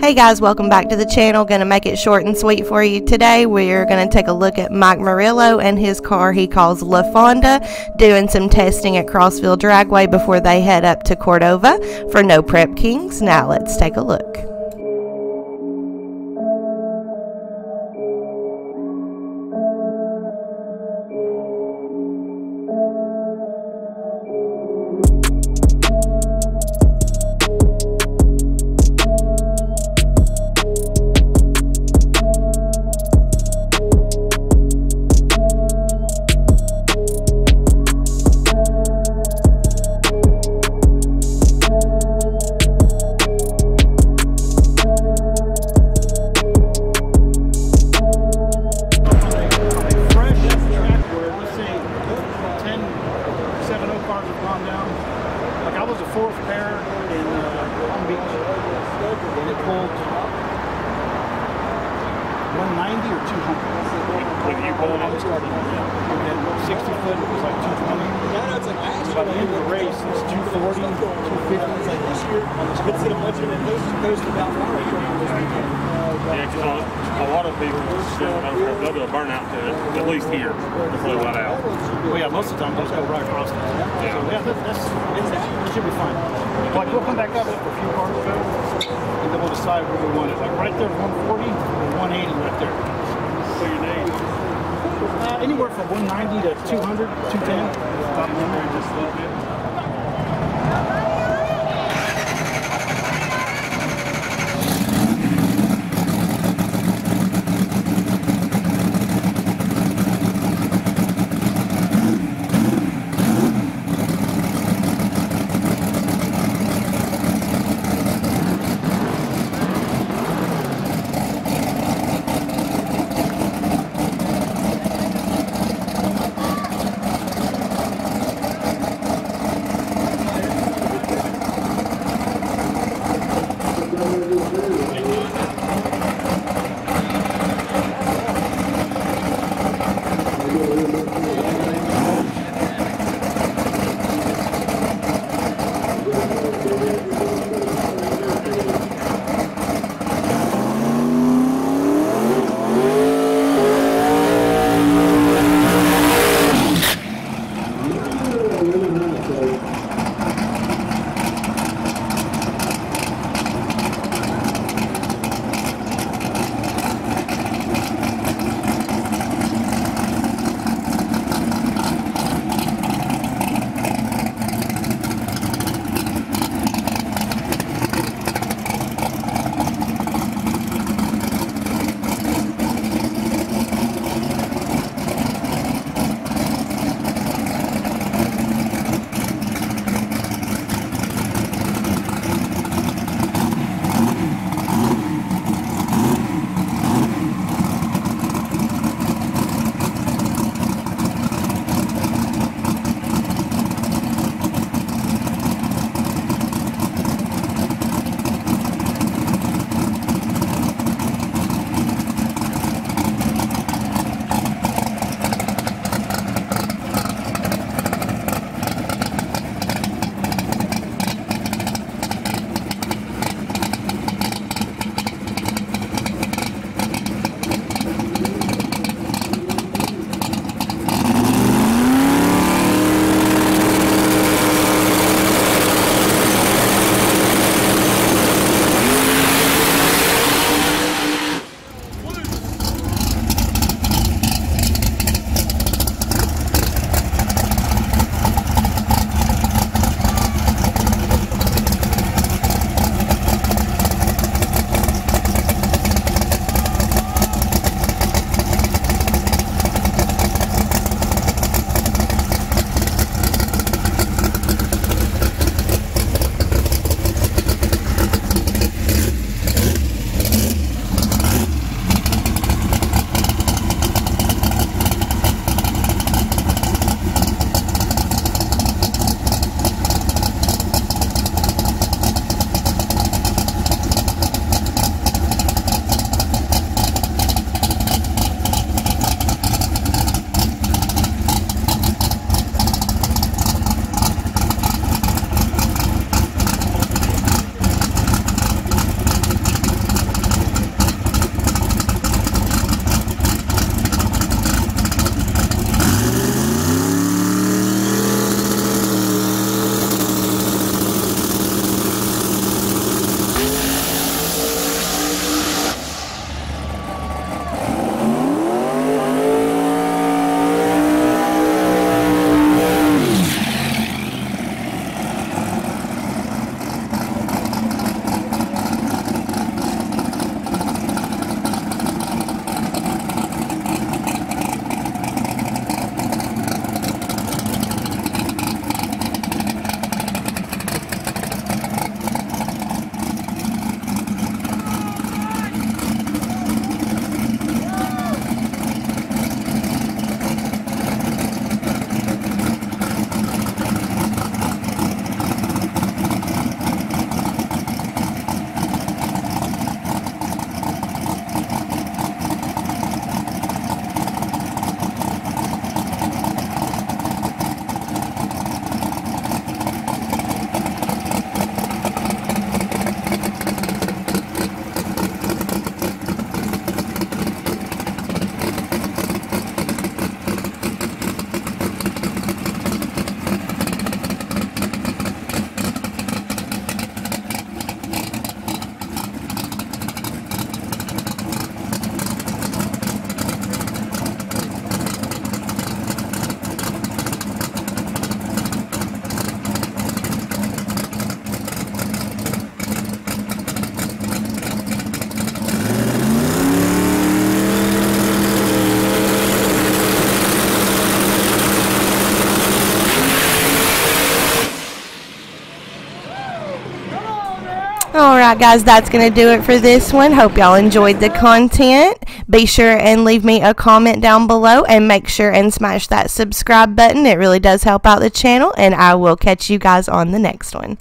Hey guys, welcome back to the channel. Gonna make it short and sweet for you today. We're gonna take a look at Mike Murillo and his car he calls La Fonda, doing some testing at Crossville Dragway before they head up to Cordova for No Prep Kings. Now let's take a look. Cars have gone down. Like I was a fourth pair in uh, Palm Beach, and it pulled 190 or 200. With you pulling it? Yeah. Had 60 foot, it was like 220. By the end of the race, it's 240, 250. It's in a bunch of those coast about Yeah, because a lot of people, they'll do a burnout to it, at least here, to blow that out. Well, yeah, most of the time those go right across. There. Yeah. So yeah, that, that's it should be fine. Like we'll come back up if a few cars go, and then we'll decide where we want it. Like right there, 140 or 180 right there. So your name? Uh, anywhere from 190 to 200, 210. Top number, just a little bit. Right, guys, that's going to do it for this one. Hope y'all enjoyed the content. Be sure and leave me a comment down below and make sure and smash that subscribe button. It really does help out the channel, and I will catch you guys on the next one.